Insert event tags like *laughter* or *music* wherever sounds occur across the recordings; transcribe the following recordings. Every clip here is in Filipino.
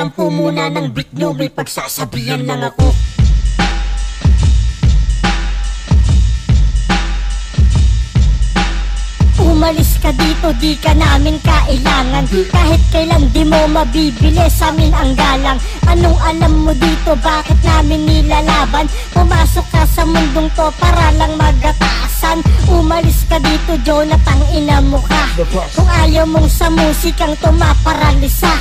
Parampo muna ng beat nyo May pagsasabihan lang ako Dito, di ka namin kailangan. Kahit kailan di mo mabibili sa amin ang galang. Anong alam mo dito, bakit namin nilalaban? Pumasok ka sa mundong to para lang magataasan Umalis ka dito, Jonathan, ina mo ka. Kung ayaw mong sa musikang to maparalisa.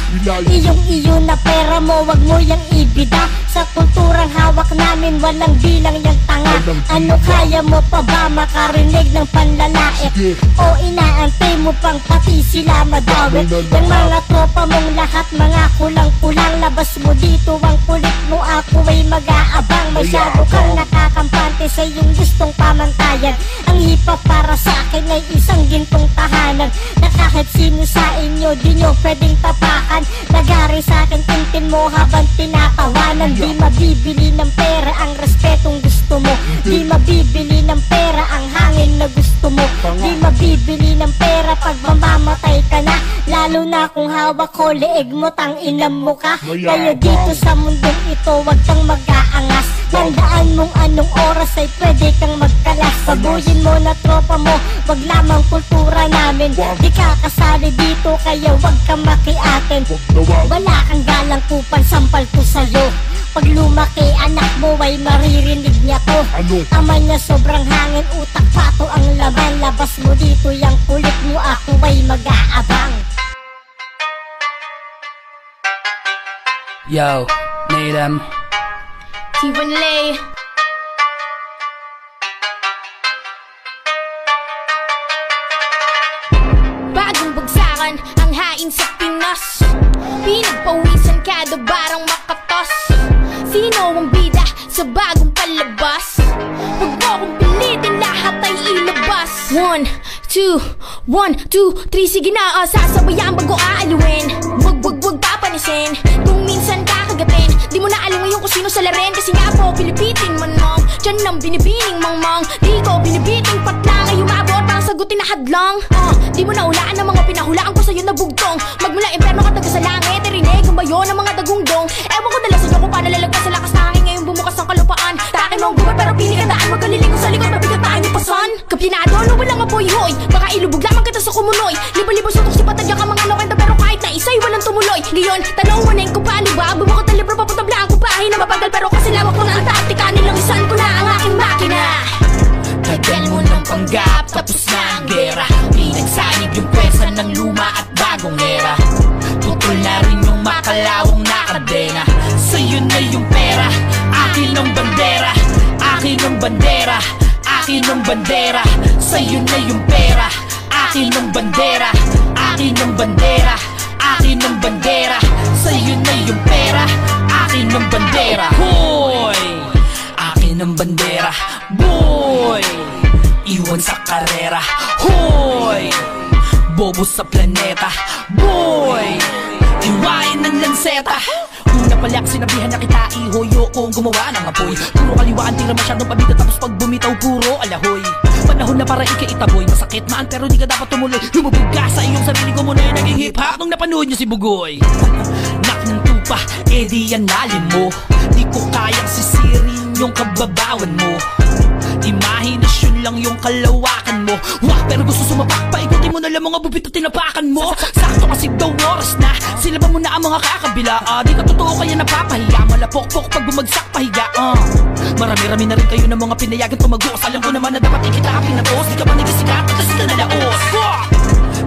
Iyong iyo na pera mo, wag mo yang ibida. Sa kulturang hawak namin, walang bilang yang tanga. Ano kaya mo pa ba makarinig ng panlalait? O inaantay mo pang pati sila madawit Yung mga tropa mong lahat, mga kulang-kulang Labas mo dito ang kulit mo, ako ay mag-aabang. Masyado kang nakakampante sa iyong gustong pamantayan. Ang hip-hop para sa akin ay isang gintong tahanan Na kahit sino sa inyo, di nyo pwedeng tapakan. Nagari sa akin, tintin mo habang tinatawanan. Di mabibili ng pera ang respetong gusto mo. Di mabibili ng pera ang hangin na gusto mo. Di mabibili kung hawak ko leeg mo tang inam mo ka. Kaya dito sa mundong ito wag kang mag-aangas. Tandaan mong anong oras ay pwede kang magkalas. Pabuyin mo na tropa mo Wag lamang kultura namin. Di ka kasali dito kaya wag kang makiatin. Wala kang galang kupal sampal ko sa'yo. Pag lumaki anak mo ay maririnig niya to Ano? Ama niya sobrang hangin utak pato ang laman. Labas mo dito yung kulit mo ako ay mag-aabang Yo, Natum. Kevin Lay. Bagong bagsakan ang hain sa Pinas. Pinagpawisan kada barang makatos. Sino ang bida sa bagong palabas? Huwag mo akong pilitin lahat ay ilabas. One, two, one, two, three. Sige na, uh, sasabayan bago aaluin. Wag, papanisin Kung minsan kakagatin Di mo na alam ngayon kung sino sa laren Kasi nga po, pilipitin man mong Diyan ang binibining mangmang Di ko binibiting patlang Ay umabot. Para sagutin na hadlang. Uh, Di mo na ulaan ang mga pinahulaan ko sa'yo na bugtong. Magmula imperno ka taga sa langit Irinig ang bayo ng mga dagungdong? Ewan ko dala sa kung paano lalagpas sa lakas na hangin Ngayon bumukas ang kalupaan. Takin mo ang gubat pero pili ka daan Magkaliling pasan Kapinado, no walang apoy hoy? Baka ilubog lamang kita sa kumunoy. Libo-libo sutok si patadya ka mga kwenta Pero kahit na isa'y walang tumuloy. Ngayon, tanong mo na yung kupali ba? Bumukot ang libro papunta blanco Bahay na mapagal pero kasi lawak ko na Antarctica Nilang isan ko na ang aking makina. Tagal mo ng panggap, tapos na ang gera. Pinagsanib yung pwersa ng luma at bagong era. Tutol na rin yung makalawang na kadena Sa'yo na yung pera, akin ang bandera Akin ang bandera, akin ang bandera Sa'yo na yung pera, akin ang bandera Akin ang bandera, akin ang bandera Sa'yo na yung pera, akin ang bandera. Hoy! Akin ang bandera, boy! Iwan sa karera, hoy! Bobo sa planeta, boy! Hiwain ng lanseta Una pala sinabihan na kita ihoyo kung gumawa ng apoy. Puro kaliwaan tira masyadong pabigat tapos pag bumitaw puro alahoy. Panahon na para ikaitaboy Masakit man pero di ka dapat tumuloy. Lumubog ka sa iyong sarili ko muna yung naging hip hop Nung napanood niyo si Bugoy. *laughs* Nak ng tupa, edi yan lalim mo. Di ko kayang sisirin yung kababawan mo Lang yung kalawakan mo. Wah, pero gusto sumapak Paikutin mo na lang mga bubit at tinapakan mo. Sakto kasi daw oras na. Sila ba mo na ang mga kakabila? Ah, Di ka totoo kaya napapahiya. Malapok-pok pag bumagsak pahiga ah. Marami-rami na rin kayo ng mga pinayagan tumagos Alam ko naman na dapat ikita ang pinatos Di ka pa nagisikat at sila nalaos Wah!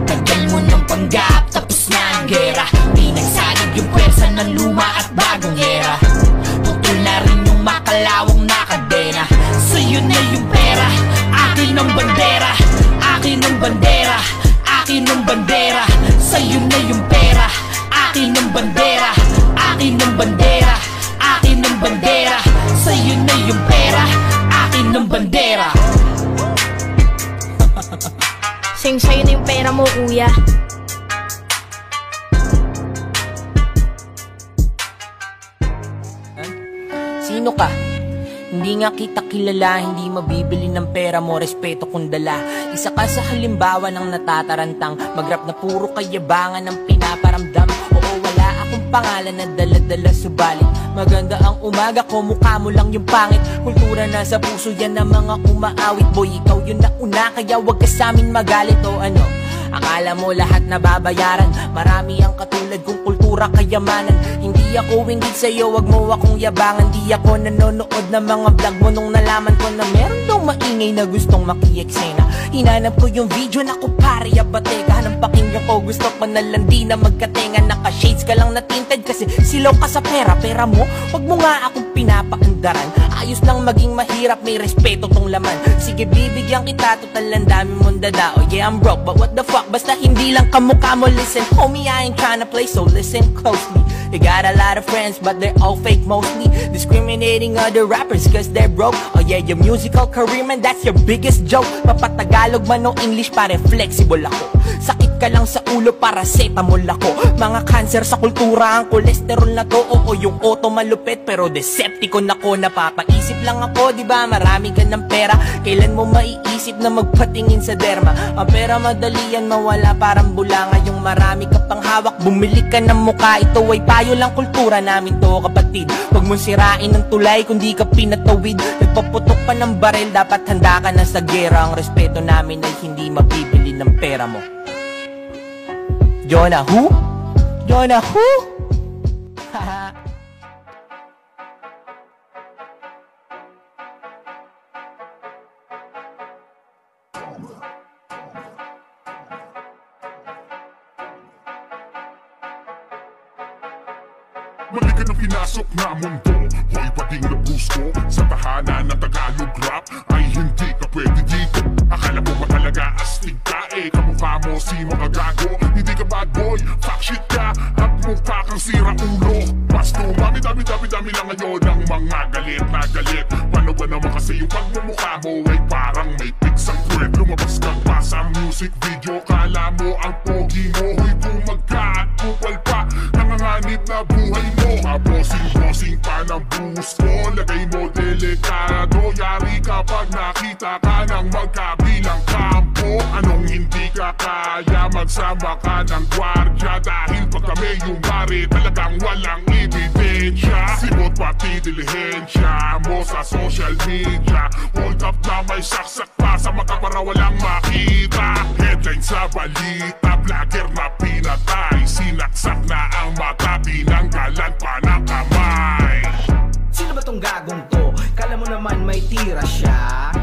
Tagal mo ng panggap Tapos na ang gera. Pinagsanib yung pwersa ng luma at bagong era. Putol na rin yung makalawang na kadena Sa'yo na yung pera Akin ang bandera Akin ang bandera Akin ang bandera Sa'yo na yung pera. Akin ang bandera Akin ang bandera Akin ang bandera Sa'yo na yung pera. Akin ang bandera. *laughs* Sing sa'yo na yung pera mo kuya. Sino ka? Hindi nga kita kilala, hindi mabibili ng pera mo, respeto kung dala. Isa ka sa halimbawa ng natatarantang Magrap na puro kayabangan ng pinaparamdam. Oo, wala akong pangalan na dala-dala subalit Maganda ang umaga ko, mukha mo lang yung pangit. Kultura na sa puso yan ng mga umaawit. Boy, ikaw yun na una, kaya wag ka sa amin magalit. O ano Akala mo lahat na babayaran Marami ang katulad kong kultura kayamanan. Hindi ako ingit sa'yo, wag mo akong yabangan. Di ako nanonood ng mga vlog mo Nung nalaman ko na meron daw maingay na gustong makieksena Hinanap ko yung video na ko pare abateka Ng pakinggan ko gusto ko na lang di na magkatenga. Naka-shades ka lang na tinted kasi silaw ka sa pera. Pera mo, wag mo nga akong pinapaandaran. Ayos lang maging mahirap, may respeto tong laman. Sige bibigyan kita, total ang dami mong dadao Yeah I'm broke, but what the fuck? Basta hindi lang kamukha mo Listen, homie, I ain't tryna play So listen closely You got a lot of friends, but they're all fake mostly. Discriminating other rappers cause they're broke. Oh yeah, your musical career man, that's your biggest joke. Papatagalog man o English, pare flexible ako ka lang sa ulo, para setamol ako. Mga cancer sa kultura, ang kolesterol na to. Oo, yung auto malupit, pero decepticon ako. Napapaisip lang ako, di ba? Marami ka ng pera. Kailan mo maiisip na magpatingin sa derma? Ang pera madali yan mawala, parang bulanga Yung marami ka pang hawak, bumili ka ng mukha Ito ay payo lang kultura namin to kapatid. Huwag mong sirain ng tulay kung di ka pinatawid. Nagpaputok pa ng barel, dapat handa ka na sa gera. Ang respeto namin ay hindi mabibili ng pera mo Jonah who? Jonah who? Haha Mali ka ng pinasok na mundo Hoy bading na brusko Sa tahanan ng Tagalog rap Ay hindi ka pwede dito Akala mo ba talaga Eh kamukha mo si mga gago. Hindi ka bad boy, fuck shit ka. At mukha kang sira ulo. Mas dumami dami dami dami lang ngayon Ang mga galit na galit. Paano ba naman kasi yung pagmumukha mo Ay parang may pics ang kwet Lumabas ka pa sa music video. Kala mo ang pogi mo. Hoy kung magkakupal pa. Nanganganib na buhay mo. Mabrosing-brosing pa ng buhos ko Lagay mo delikado. Yari kapag nakita ka ng magkabilang kampo Anong hindi ka kaya Magsama ka ng gwardya? Dahil pag kami yung bari Talagang walang ebidensya. Simot pati dilihensya mo sa social media. Hold up na may saksak pa Sa mata para walang makita. Headline sa balita Vlogger na pinatay. Sinaksak na ang mata Tinanggalan pa ng kamay. Sino ba tong gagong to? Kala mo naman may tira siya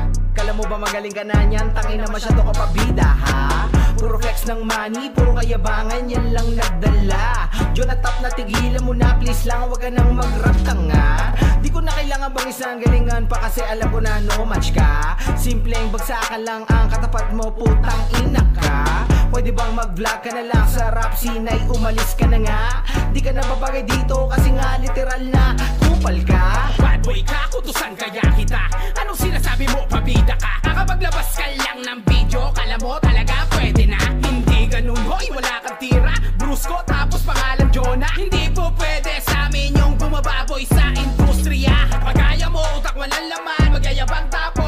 mo ba magaling ka na niyan? Tangin na masyado ka pabida ha? Puro flex ng money, puro kayabangan Yan lang nagdala. Jonatap na tigilan mo na Please lang wag ka nang mag-rap tanga Di ko na kailangan bang isang galingan pa Kasi alam ko na no match ka. Simpleng bagsakan lang ang katapat mo Putang ina ka. Pwede bang mag-vlog ka na lang sa rap Sinay umalis ka na nga? Di ka na babagay dito kasi nga literal na Kupal ka. Bad boy ka, kutusan kaya kita Anong sinasabi mo, pabida ka? Nakapaglabas ka lang ng video. Kala mo talaga pwede na. Hindi ganun, hoy, wala kang tira. Brusko, tapos pangalan Jonah. Hindi po pwede sa amin yung bumababoy sa industriya. Pagaya mo, utak walang laman. Magyayabang tapos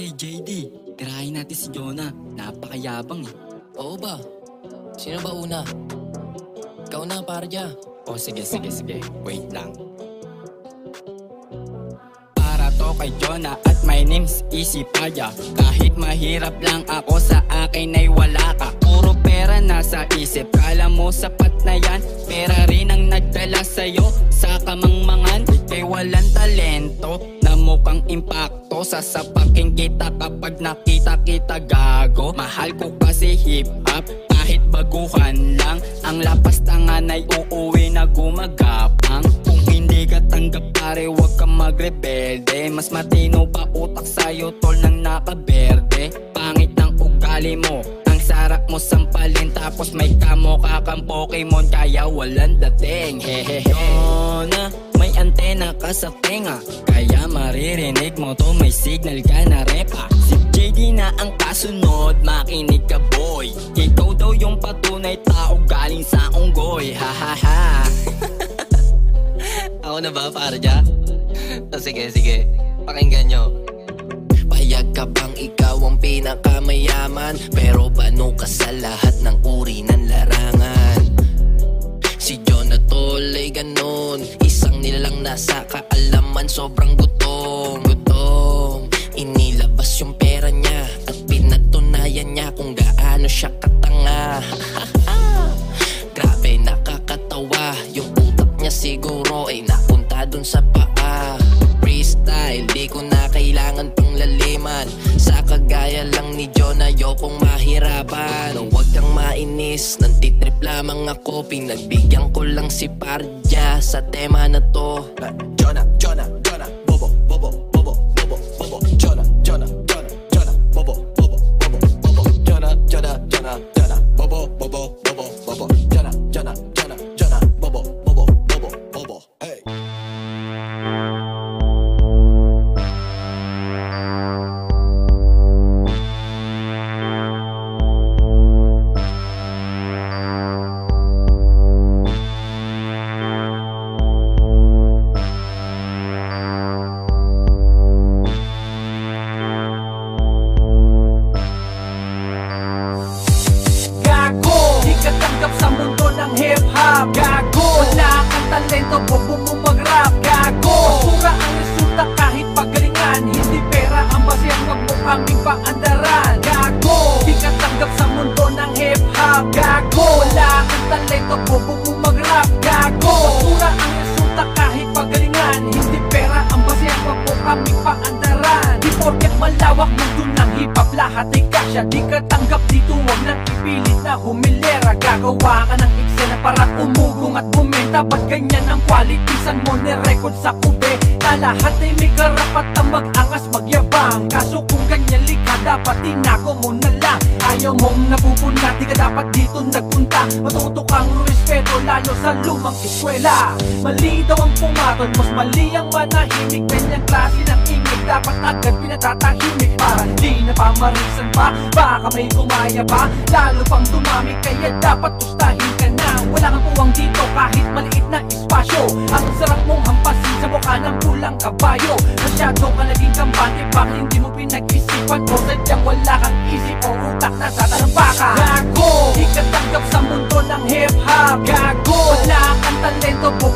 Hey JD, tirahin natin si Jonah. Napakayabang eh. Oo ba? Sino ba una? Ikaw na, Parja. O sige, sige, sige. Wait lang. Para to kay Jonah at my name's Easy Paya Kahit mahirap lang ako sa akin ay wala ka Puro pera nasa isip Kala mo sapat na yan Pera rin ang nagdala sa'yo Sa kamangmangan Kay walang talento Na mukhang impacto Sasapaking kita kapag nakita kita gago. Mahal ko kasi hip hop Kahit baguhan lang. Ang lapas tangan ay uuwi na gumagapang. Kung hindi ka tanggap pare Huwag kang magrebelde. Mas matino pa utak sa'yo Tol ng nakaberde. Pangit ng ugali mo Ang sarap mo sampalin Tapos may kamukha kang Pokemon Kaya walang dating. Hehehe na may antena ka sa tenga. Kaya maririnig mo to May signal ka na repa. Si JD na ang kasunod Makinig ka boy. Ikaw daw yung patunay tao Galing sa unggoy. Ha ha ha. *laughs* Ako na ba, Parja? O sige, sige. Pakinggan nyo. Payag ka bang ikaw ang pinakamayaman Pero bano ka sa lahat ng uri ng larangan? Si John at ay ganon Isang nilalang nasa kaalaman Sobrang gutom Gutom. Inilabas yung pera niya At pinatunayan niya kung gaano siya katanga. *laughs* Grabe nakakatawa. Yung utak niya siguro ay napunta dun sa paa. Freestyle, di ko na kailangan pang laliman Sa kagaya lang ni John ayokong mahirapan. No, Huwag kang mainis, nantitrip lamang ako. Pinagbigyan ko lang si Parja sa tema na to. Jonah, Jonah, pamarisan pa, baka may gumaya pa. Lalo pang dumami, kaya dapat gustahin ka na. Wala kang puwang dito kahit maliit na espasyo. Ang sarap mong hampasin sa mukha ng pulang kabayo. Masyado ka naging kampante, bakit hindi mo pinag-isipan? O sadyang wala kang isip o utak na sa talampaka Gago! Di ka tanggap sa mundo ng hip-hop. Gago! Wala kang talento, bobo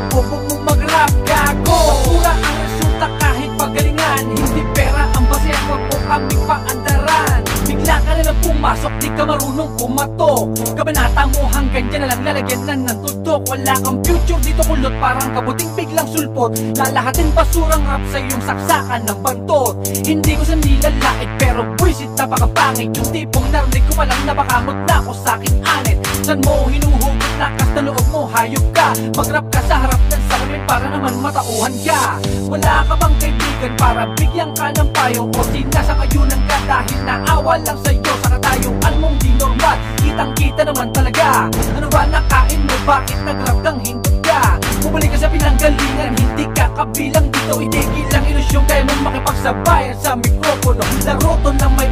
bobo mo mag-rap Gago! Basura ang resulta kahit pagalingan. Hindi pera ang basehan, wag mo kaming paandaran. Bigla ka na lang pumasok, di ka marunong kumatok Kabanata mo hanggang dyan na lang lalagyan na ng tutok. Wala kang future dito kulot, parang kabuting biglang sulpot. Lalahatin basurang rap sa iyong saksakan ng bantot Hindi ko sa nilalait pero buwisit napakapangit Yung tipong narinig ko palang napakamot na ako sa aking anit. San mo hinuhugot lakas na loob mo, hayop ka. Mag-rap ka sa harap ng salamin para naman matauhan ka. Wala ka bang kaibigan para bigyan ka ng payo? O sinasa kayunan ka dahil naawa lang sa'yo. Sa katayuan mong di normal, kitang kita naman talaga. Ano ba nakain mo, bakit nag-rap kang hindot ka? Bumalik ka sa pinanggalingan, hindi ka kabilang. Dito Itigil ang ilusyon, kaya mo makipagsabayan sa mikropono. Laro to na may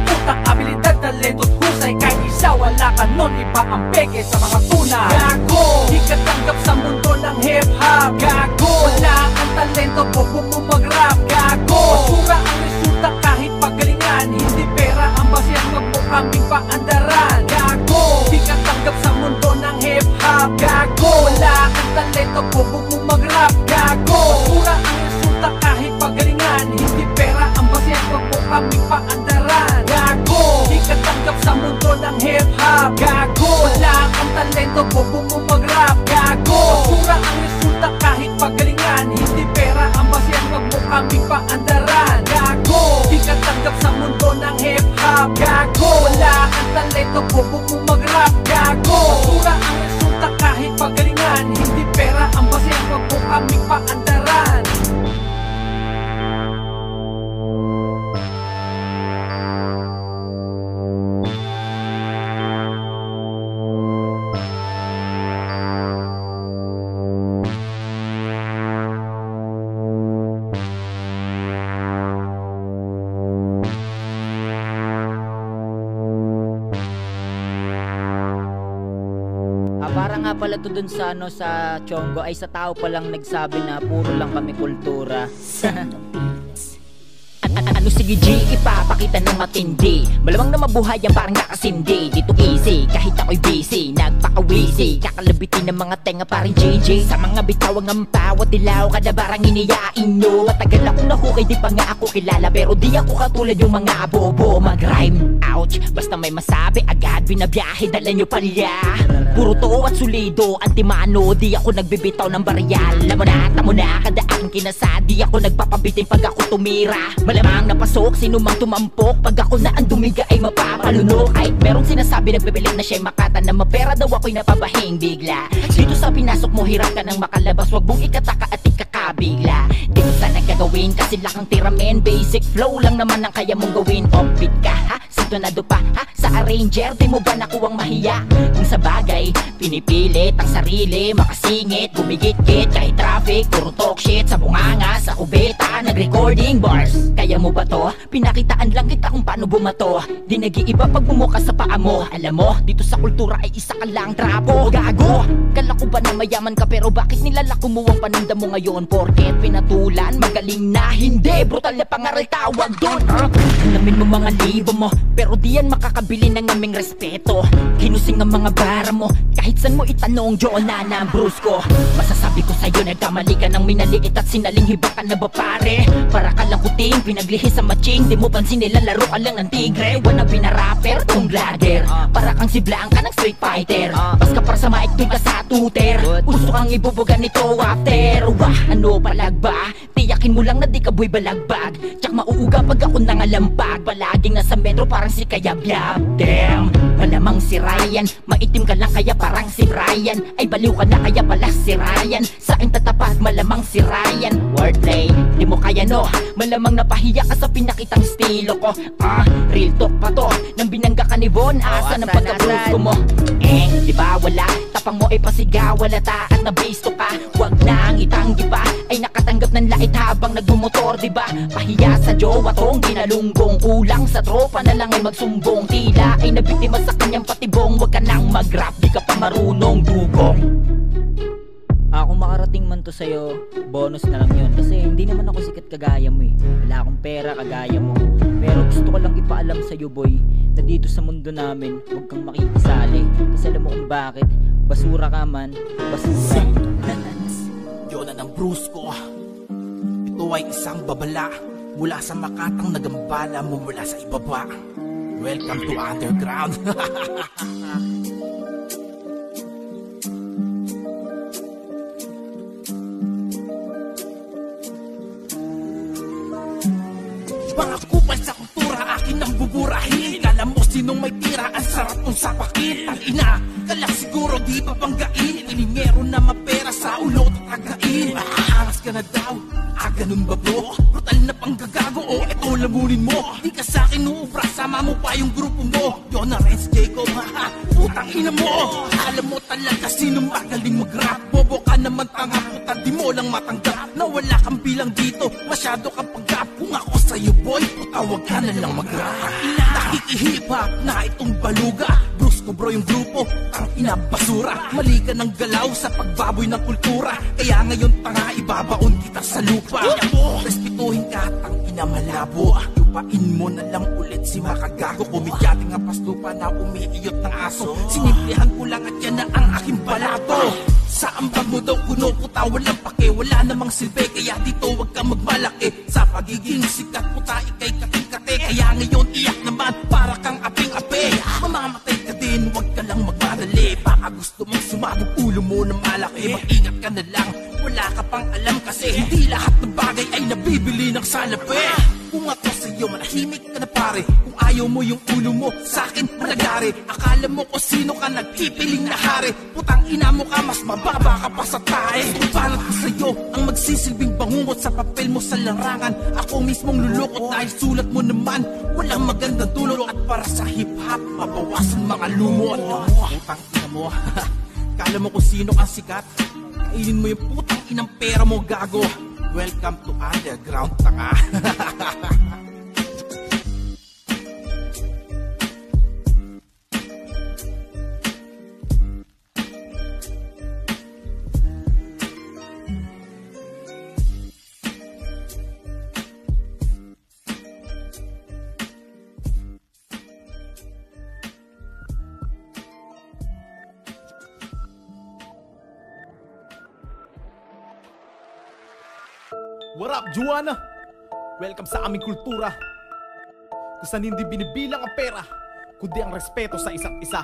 nun, iba ang peke sa mga tunay Gago! Di ka tanggap sa mundo ng hip-hop Gago! Wala kang talento, bobo mo mag-rap Gago! Basura ang resulta kahit pagalingan Hindi pera ang basehan, wag mo kaming paandaran Gago! Di ka tanggap sa mundo ng hip-hop Gago! Wala kang talento, bobo aming paanda to dun sa ano sa Chongo ay sa tao pa lang nagsabi na puro lang kami kultura. *laughs* Ano sige G, ipapakita ng matindi. Malamang na mabuhay ang parang nakasindi Dito easy, kahit ako'y busy Nagpakawisi, kakalabitin ng mga tenga parang JJ Sa mga bitawang ang bawat dilaw Kada barang iniyain nyo. Matagal akong nahukay, di pa nga ako kilala. Pero di ako katulad yung mga bobo. Mag-rhyme, ouch. Basta may masabi, agad binabiyahe Dala nyo palya. Puro to at sulido, antimano. Di ako nagbibitaw ng barya Alam mo na, tamo na, kada aking kinasa. Di ako nagpapabitin pag ako tumira. Malamang napasok, sino mang tumampok. Pag ako na ang dumiga ay mapapalunok. Ay merong sinasabi nagbibilit na siya'y makata Na mapera. Daw ako'y napabahing bigla. Dito sa pinasok mo hirap ka nang makalabas. Wag mong ikataka at ikakabigla Dito sa nagkagawin kasi lakang tiramen Basic flow lang naman ang kaya mong gawin. Offbeat ka ha, sintonado pa ha? Sa arranger, di mo ba nakuwang mahiya? Kung sa bagay, pinipilit ang sarili. Makasingit, gumigit-git kahit traffic Puro talk shit. Sa bunganga, sa kubeta Nag-recording bars, kaya mo ba to? Pinakitaan lang kita kung paano bumato. Di nag-iiba pag bumuka sa paa mo. Alam mo, dito sa kultura ay isa ka lang trapo. Gago! Kala ko ba na mayaman ka pero bakit nilalako mo ang mo ngayon? Porket pinatulan, magaling na hindi. Brutal na pangaral tawag doon. Alamin mo mga libo mo Pero di yan makakabili ng aming respeto. Kinusing ang mga bara mo Kahit san mo itanong, Jonah na ang bruise ko Masasabi ko sa'yo, nagkamali ka ng minaliit At sinaling hibakan na ba pare? Para ka lang kuting, pinaglihis sa matching Di mo pansin nila, laro ka lang ng tigre. Wanna be na rapper, tong vlogger. Para kang si Blanca ng street fighter. Pas ka para sa mic, doon ka sa tutor Gusto kang ibubugan nito after. Wah, ano palag ba? Tiyakin mo lang na di ka boy balagbag. Tsak mauuga pag ako nangalampag Palaging nasa metro parang si Kayabyab Damn, malamang si Ryan. Maitim ka lang kaya parang si Ryan. Ay baliw ka na kaya pala si Ryan. Sa akin tatapat malamang si Ryan. Wordplay, di mo kaya no? Malamang napahiya ka sa pinakitang estilo ko. Ah, real talk pa to. Nang binangga ka ni Von Asa ng pagka-bruise ko mo? Eh, di ba wala? Tapang mo ay pasigaw, wala ta at nabisto ka. Huwag na ang itanggi pa Ay nakatanggap ng lait habang nagmumotor, di ba? Pahiya sa jowa tong ginalunggong Kulang sa tropa na lang ay magsumbong Tila ay nabiktima sa kanyang patibong Huwag ka nang mag-rap, di ka pa marunong dugong ako makarating man to sa'yo, bonus na lang yun. Kasi hindi naman ako sikat kagaya mo eh. Wala akong pera kagaya mo. Pero gusto ko lang ipaalam sa'yo boy, na dito sa mundo namin, huwag kang makikisali. Kasi alam mo kung bakit, basura ka man, basura. Yun na ng bruise ko. Ito ay isang babala mula sa makatang nagambala mo mula sa ibaba. Welcome to underground. *laughs* Mga kupal sa kultura, akin ang buburahin sinong may tira, ang sarap nung sapakin. Ang ina, kalak siguro di pa banggain. Iningero na mapera sa ulo tatagain Aangas ka na daw, ah ganun ba bro? Brutal na panggagago, o eto lamunin mo. Di ka sa akin uubra, sama mo pa yung grupo mo. Yona Renz Jacob, haha, putang ina mo. Alam mo talaga sino magaling mag-rap? Bobo ka naman tanga, puta di mo lang matanggap Na wala kang bilang dito, masyado kang panggap Kung ako sa'yo boy, puta wag ka na lang mag-rap. Nakikihip-hop na itong baluga. Bruce ko bro yung grupo, ang ina basura Mali ka ng galaw sa pagbaboy ng kultura. Kaya ngayon tanga ibabaon kita sa lupa. Respetuhin ka at ang ina malabo Lupain mo na lang ulit si makagago. Kumidyate nga paslupa na umiiyot ng aso. Sinimplihan ko lang at yan na ang aking balato. Sa ambag mo daw kuno puta walang pake. Wala namang silbi kaya dito wag kang magmalaki. Sa pagiging sikat puta ikay kating-kate. Kaya ngayon iyak naman para kang aping-ape. Mamamatay ka din wag ka lang magmadali. Baka gusto mong sumabog ulo mo na malaki. Mag-ingat ka na lang wala ka pang alam kasi Hindi lahat ng bagay ay nabibili ng salapi. Kung ako sa'yo manahimik ka na pare. Kung ayaw mo yung ulo mo sa akin malagari. Akala mo kung sino ka nagpipiling na hari. Putang ina mo ka mas mababa ka pa sa tae. Paano ko sa'yo ang magsisilbing bangungot Sa papel mo sa larangan Ako mismong lulukot dahil sulat mo naman Walang magandang tulot At para sa hip-hop mabawasan mga lumot. Putang ina mo. *laughs* Kala mo kung sino kang sikat Kainin mo yung putang inang pera mo, gago. Welcome to underground, tanga. *laughs* Juana? Welcome sa aming kultura. Kung saan hindi binibilang ang pera, kundi ang respeto sa isa't isa.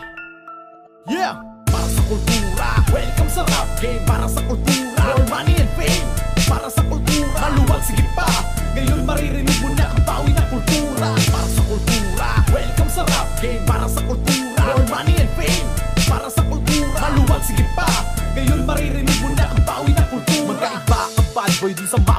Yeah! Para sa kultura, welcome sa rap game. Para sa kultura, more money and fame. Para sa kultura, maluwag sige pa. Ngayon maririnig mo na ang bawi ng kultura. Para sa kultura, welcome sa rap game. Para sa kultura, more money and fame. Para sa kultura, maluwag sige pa. Ngayon maririnig mo na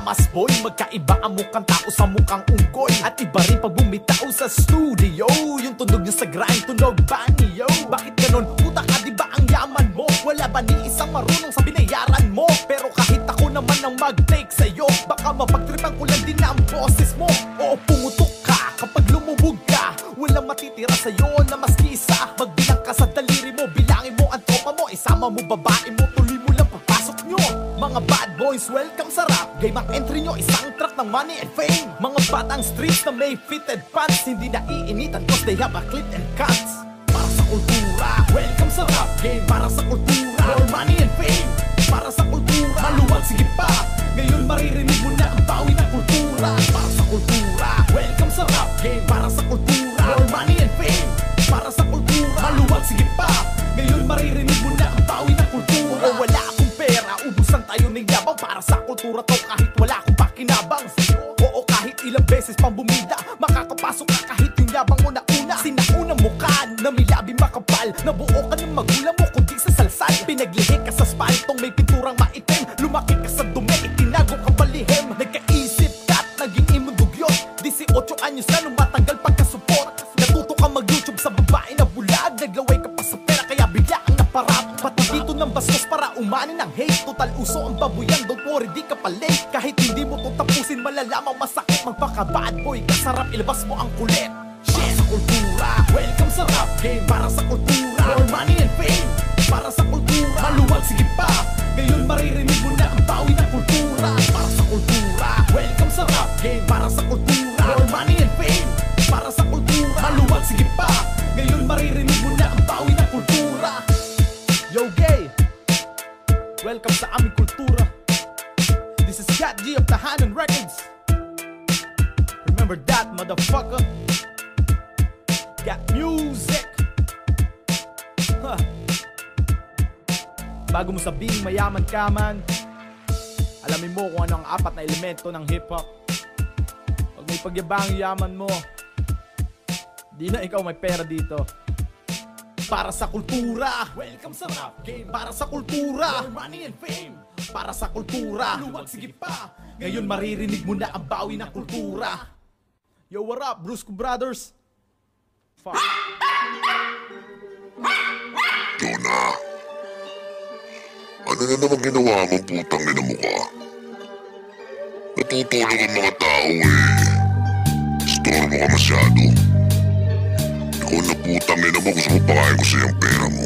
dun sa mamas boy. Magkaiba ang mukhang tao sa mukhang unggoy. At iba rin pag bumitaw sa studio. Yung tunog niya sa grind, tunog ba niyo? Bakit ganon? Puta ka, di ba ang yaman mo? Wala ba ni isang marunong sa binayaran mo? Pero kahit ako naman ang mag-take sa'yo Baka mapagtripan ko lang din ang boses mo Oo, pumutok ka kapag lumubog ka Walang matitira sa'yo na mas kisa Magbilang ka sa daliri mo, bilangin mo ang tropa mo Isama mo babae mo, tuloy mo lang pagpasok nyo Mga bad boys, welcome sa Game ang entry nyo, isang track ng money and fame. Mga batang streets na may fitted pants. Hindi na iinitan cause they have a clip and cuts. Para sa kultura, welcome sa rap game. Para sa kultura, welcome sa aming kultura. This is Cat G of Tahanan Records. Remember that motherfucker. Got music. Huh. Bago mo sabing mayaman ka man. Alamin mo kung ano ang apat na elemento ng hip-hop. Pag may pagyabang yaman mo. Di na ikaw may pera dito para sa kultura Welcome sa rap game Para sa kultura More money and fame Para sa kultura Luwag sige pa Ngayon maririnig mo na ang bawi ng kultura Yo, what up, Brusco Brothers? Fuck. Jonah, ano na naman ginawa mong putang ina mo ka? Natutulog ang mga tao eh. Storbo ka masyado. Ikaw na putang ina mo gusto mo pakain ko sa iyong pera mo.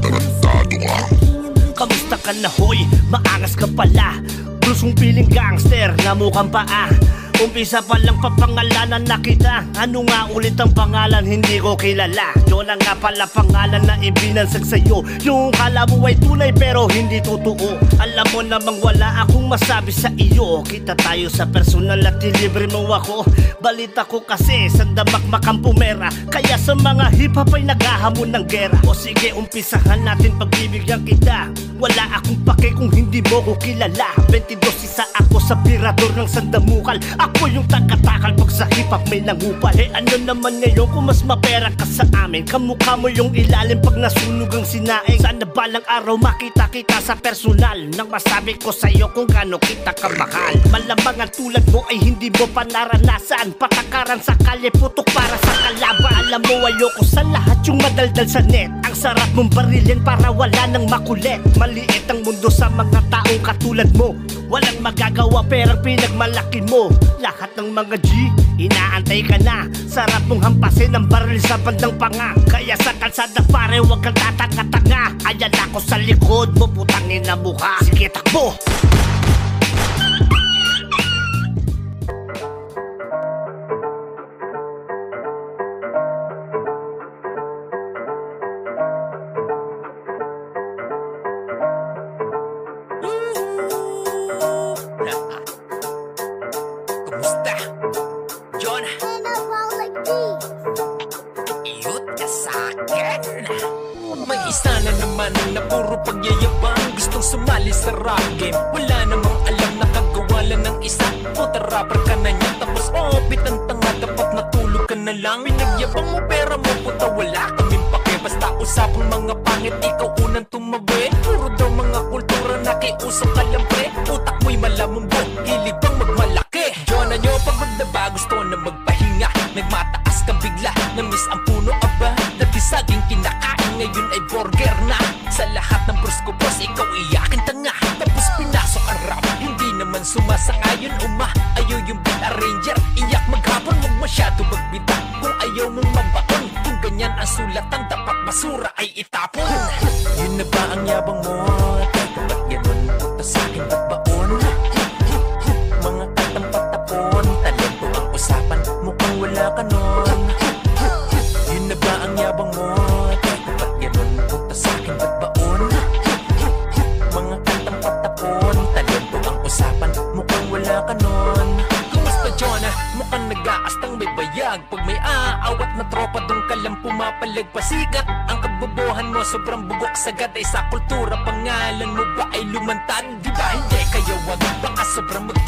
Tarantado ka. Kamusta ka na hoy? Maangas ka pala Bruce mong piling gangster na mukhang paa Umpisa pa lang papangalanan na kita. Ano nga ulit ang pangalan? Hindi ko kilala. Jonah nga pala pangalan na ibinansag sa'yo. Yung kala mo ay tunay pero hindi totoo. Alam mo namang wala akong masabi sa iyo. Kita tayo sa personal at ilibre mo ako. Balita ko kasi sa damakmak ang pumera. Kaya sa mga hip hop ay naghahamon ng gera. O sige umpisahan natin pagbibigyan kita. Wala akong pake kung hindi mo ko kilala. 22 isa ako sa pirador ng sandamukal Ako yung tagatakal pag sa hip hop may nangupal Eh ano naman ngayon kung mas mapera ka sa amin? Kamukha mo yung ilalim pag nasunog ang sinaing. Sana balang araw makita kita sa personal. Nang masabi ko sa'yo kung gaano kita kamahal. Malamang ang tulad mo ay hindi mo pa naranasan. Patakaran sa kalye, putok para sa kalaban. Alam mo ayoko sa lahat yung madaldal sa net Ang sarap mong barilin para wala nang makulit. Maliit ang mundo sa mga taong katulad mo. Walang magagawa perang pinagmalaki mo. Lahat ng mga G, inaantay ka na. Sarap mong hampasin ang baril sa bandang panga. Kaya sa kalsada pare huwag kang tatanga-tanga Ayan ako sa likod mo putangin na mukha. Sige takbo! sobrang bugok sagad ay sa kultura Pangalan mo ba ay lumantad? Di ba hindi? Kaya wag baka sobrang mag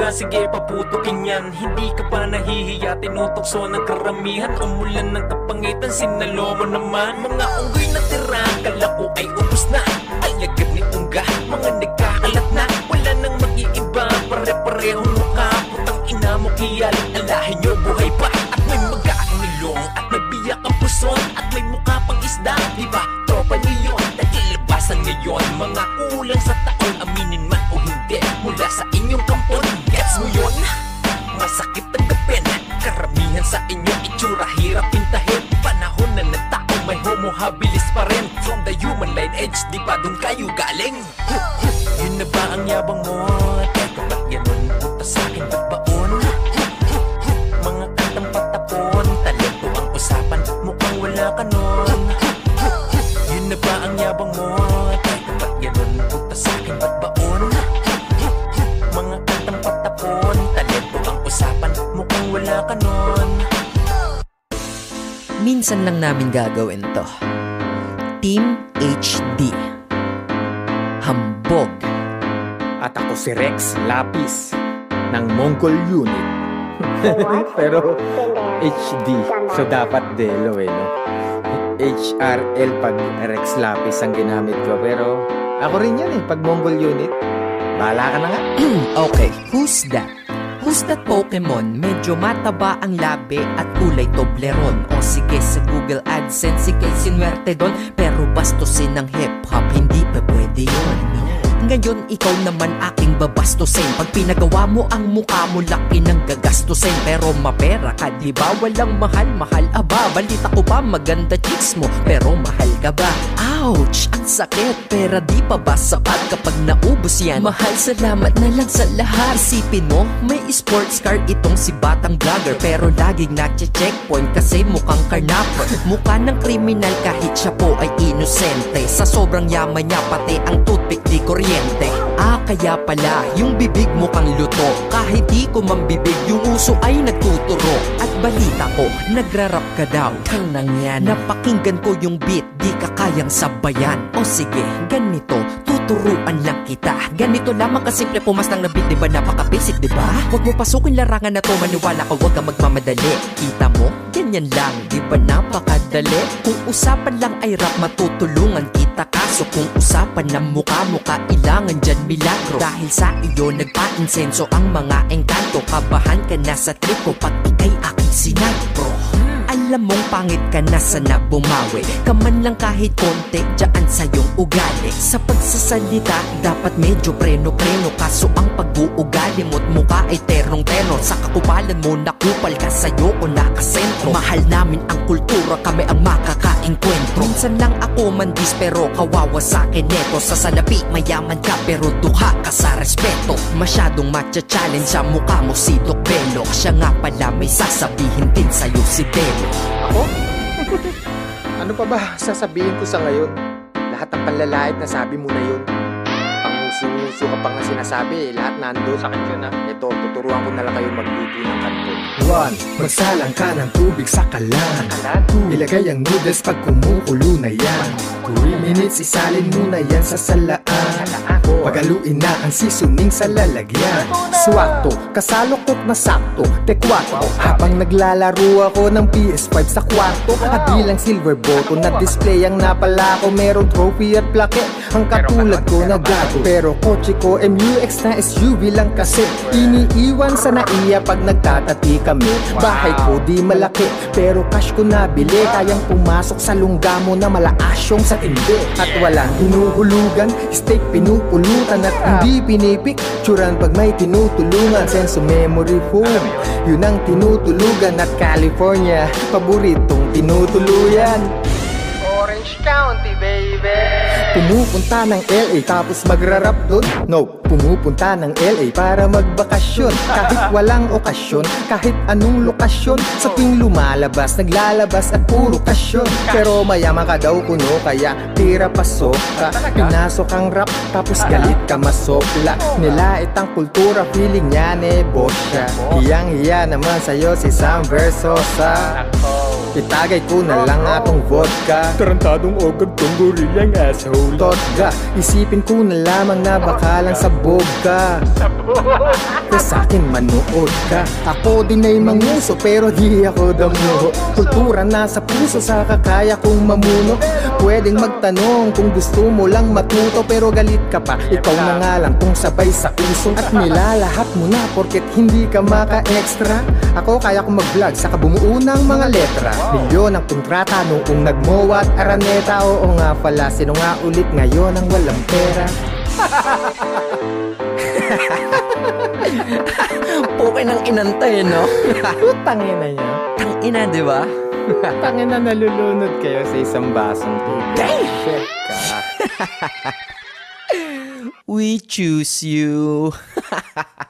duda, sige paputukin yan. Hindi ka pa nahihiya, tinutokso ng karamihan. Umulan ng kapangitan, sinalo mo naman. Mga unggoy na tira Minsan lang namin gagawin to. Team HD. Hambog. At ako si Rex Lapis ng Mongol Unit. *laughs* Pero HD. So dapat Delo eh, no? HRL pag Rex Lapis ang ginamit ko. Pero ako rin yan eh, pag Mongol Unit. Bahala ka na nga. *clears throat* okay, who's that? Husta't Pokemon, medyo mataba ang labi at kulay Toblerone O sige sa Google AdSense, sige sinwerte doon Pero bastusin ng hip-hop, hindi pa pwede yun. Ngayon ikaw naman aking babastusin. Pag pinagawa mo ang mukha mo laki ng gagastusin. Pero mapera ka di ba? Walang mahal mahal aba Balita ko pa maganda chicks mo. Pero mahal ka ba? Ouch! Ang sakit. Pera di pa ba sapat kapag naubos yan? Mahal salamat na lang sa lahat. Isipin mo may sports car itong si batang vlogger. Pero laging nagche-checkpoint kasi mukhang karnapper. Mukha ng kriminal kahit siya po ay inosente Sa sobrang yaman niya pati ang toothpick di ko kuryente. Ah kaya pala yung bibig mo kang luto. Kahit di ko mambibig yung uso ay nagtuturo. At balita ko nagrarap ka daw. Kang nangyan Napakinggan ko yung beat di ka kayang sabayan. O sige ganito tuturuan lang kita. Ganito lamang kasimple pumas ng nabit Diba napaka-basic diba? Huwag mo pasukin larangan na to. Maniwala ka huwag ka magmamadali. Kita mo? Ganyan lang Diba napakadali? Kung usapan lang ay rap matutulungan kita. Kaso kung usapan ng mukha mo Kailangan dyan milagro. Dahil sa iyo nagpa-insenso ang mga engkanto. Kabahan ka na sa trip ko Pag ikay aking sinagro alam mong pangit ka na sana bumawi Ka man lang kahit konti Diyan sa iyong ugali. Sa pagsasalita Dapat medyo preno-preno. Kaso ang pag-uugali mo't mukha ay terong-terno Sa kakupalan mo nakupal ka sa'yo o nakasentro. Mahal namin ang kultura Kami ang makakainkwentro. Minsan lang ako mandis pero kawawa sa akin neto. Sa salapi mayaman ka pero duha ka sa respeto. Masyadong matcha-challenge sa mukha mo si Doc Bello Siya nga pala may sasabihin din sa'yo si Bello Ako? *laughs* ano pa ba sasabihin ko sa ngayon? Lahat ng panlalait na sabi mo na yun. Panguso-nguso ka pa nga sinasabi, eh. lahat nandun. Sa akin yun ha. Ito, tuturuan ko na lang kayo magluto ng kanto. 1. Magsalang ka ng tubig sa kalan 2. Ilagay ang noodles pag kumukulo na yan 3 minutes isalin mo na yan sa salaan Pagaluin na ang seasoning sa lalagyan Swakto, kasalokot na sakto Tekwato, habang naglalaro ako ng PS5 sa kwarto At bilang silver button na display ang napala ko Merong trophy at plaque Ang katulad ko na gago Pero kotse ko MUX na SUV lang kasi. Iniiwan sa naiya pag nagtatati kami. Bahay ko di malaki Pero cash ko nabili. Kayang pumasok sa lungga mo na malaasyong sa tindi. At walang hinuhulugan Steak pinupulutan at hindi pinipicturan Pag may tinutulungan. Sense memory foam Yun ang tinutulugan At California Paboritong tinutuluyan Orange County baby. Pumupunta ng LA tapos magrarap doon? No, pumupunta ng LA para magbakasyon. Kahit walang okasyon, kahit anong lokasyon Sa tuwing lumalabas, naglalabas at puro kasyon. Pero mayaman ka daw kuno kaya tira pasok ka Pinasok ang rap tapos galit ka masopla Nilait ang kultura, feeling niya nebo siya Hiyang hiya naman sa'yo si Sam Versosa Itagay ko na lang atong vodka. Tarantadong ogag tong gorilang asshole. Totga, isipin ko na lamang na baka lang sabog ka Kaya sa'kin manood ka Ako din ay manguso pero di ako damuho. Kultura nasa puso sa kakaya kong mamuno. Pwedeng magtanong kung gusto mo lang matuto Pero galit ka pa, ikaw na nga lang kung sabay sa uso At nilalahat mo na porket hindi ka maka-extra. Ako kaya kong mag-vlog sa kabumuo ng mga letra Milyon ang kontrata noong nagmowa at araneta. Oo nga pala, sino nga ulit ngayon ang walang pera? *laughs* Puke ng inantay, no? Tangina niya. Tangina, di ba? Tangina nalulunod kayo sa isang basong tubig Shit ka. *laughs* We choose you. *laughs*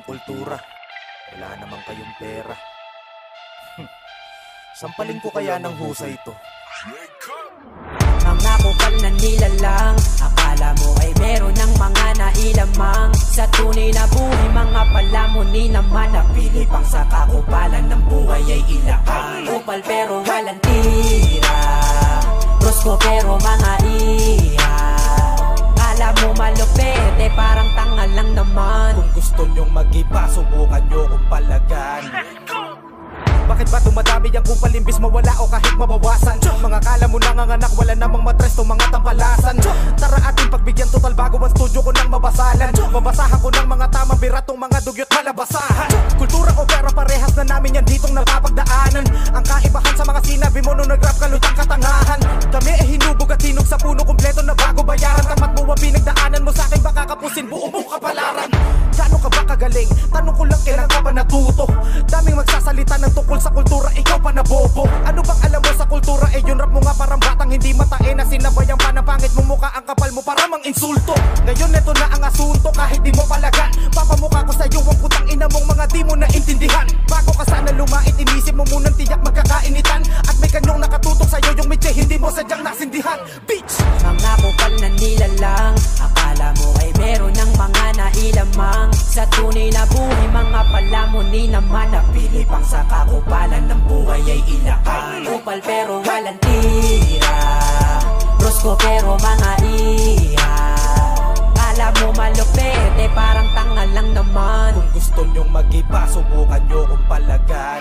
ng kultura. Wala naman kayong pera. *laughs* Sampalin ko kaya ng husay ito. Mga kupal na nilalang Akala mo ay meron ng mga nailamang Sa tunay na buhay mga palamuni naman Napili pang sa kakupalan ng buhay ay ilakang Kupal pero walang tira Brosko pero mga iya Kala mo malupit eh parang tanga lang naman. Kung gusto nyong mag-iba, subukan nyo kung palagan. Bakit ba dumadami ang kupal imbis mawala o kahit mabawasan? Mga kala mo nanganganak, wala namang matres to mga tampalasan. Tara ating pagbigyan total bago ang studio ko nang mabasalan. Babasahan ko ng mga tamang biratong mga dugyot malabasahan. Kultura o pera parehas na namin yan ditong napapagdaanan. Ang kaibahan sa mga sinabi mo nung nag-rap ka lutang katangahan. Kami ay hinubog at hinog sa puno kumpleto na bago sa kapusin buo mo kapalaran. Gano'n ka ba kagaling? Tanong ko lang kailan ka ba natuto? Daming magsasalita ng tungkol sa kultura, ikaw pa na bobo Ano bang alam mo sa kultura? Eh yun rap mo nga parang batang hindi matae Na sinabayang pa ng mong mukha Ang kapal mo para mang insulto. Ngayon eto na ang asunto kahit di mo palagan. Papamukha ko sa'yo ang putang ina mong mga di mo naintindihan. Bago ka sana lumait, inisip mo munang tiyak magkakainitan. At may kanyong nakatutok sa'yo yung mitse hindi mo sadyang nasindihan. Bitch! Mga kupal na nilalang nailamang Sa tunay na buhay mga palamuni naman Napili pang sa kakupalan ng buhay ay ilakang Kupal pero walang tira Brosko pero mga iya Akala mo malupit eh parang tanga lang naman. Kung gusto nyong mag-iba, subukan nyo kung palagan.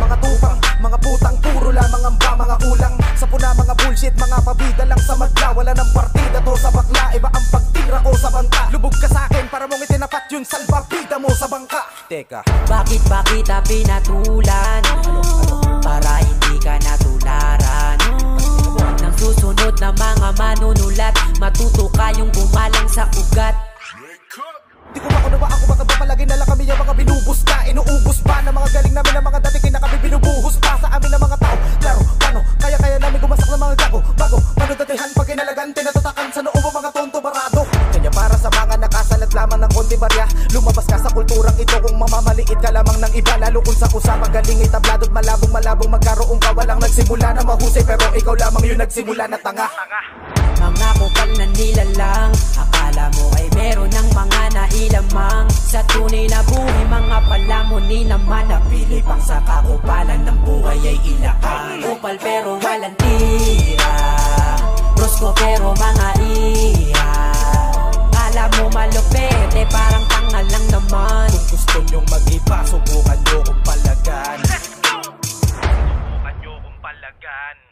Mga tupang, mga putang, puro lamang ang ba, mga kulang Sa puna, mga bullshit, mga pabida lang sa magla Wala ng partida to sa bakla, iba ang pagtira ko sa bangka. Lubog ka sa akin para mong itinapat yun salbabida mo sa bangka. Teka, Bakit ba kita pinatulan? Para hindi ka natularan? Nang susunod na mga manunulat. Matuto kayong gumalang sa ugat Di ko makunawa ako baka ba palagi na lang kami yung mga binubus ka Inuubos pa ng mga galing namin ng mga dati kinakami binubuhos pa sa amin ng mga tao. Klaro, paano, kaya-kaya namin gumasak ng mga gago. Bago, manudatihan pag kinalagan, tinatatakan sa noo mga tonto barado nakasalat lamang ng konti barya. Lumabas ka sa kulturang ito kung mamamaliit ka lamang ng iba Lalo kung sa usapang galing itablado't malabong malabong magkaroon ka. Walang nagsimula na mahusay pero ikaw lamang yung nagsimula na tanga. Mga kupal na nilalang Akala mo ay meron ng mga nailamang. Sa tunay na buhay mga palamuni naman Napili pang sa kakupalan ng buhay ay ilakang Kupal pero walang tira. Bros ko pero mga Akala mo malupit, eh parang tanga lang naman. Kung gusto nyong mag-iba, subukan nyo kong palagan. *laughs* Subukan nyo kong palagan.